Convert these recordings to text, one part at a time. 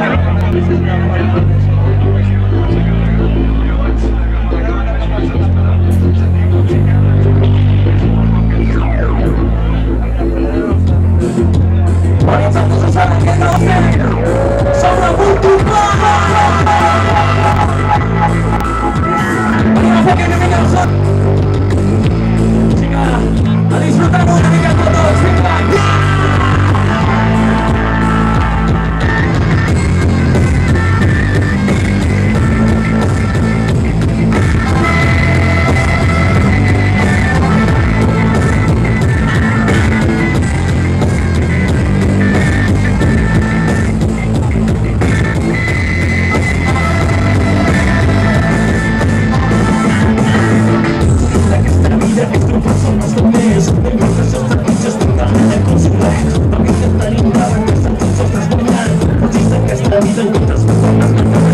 This. Vida encuentras personas mejores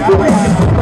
Come on.